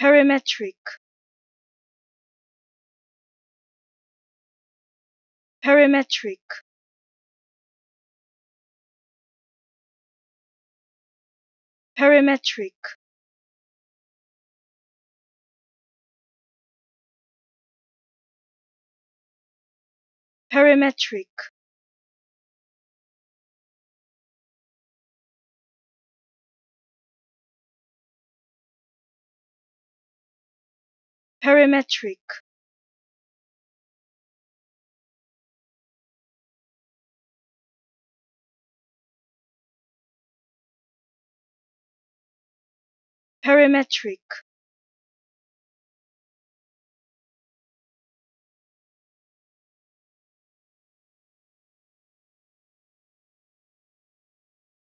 parametric. Parametric. Parametric. Parametric parametric parametric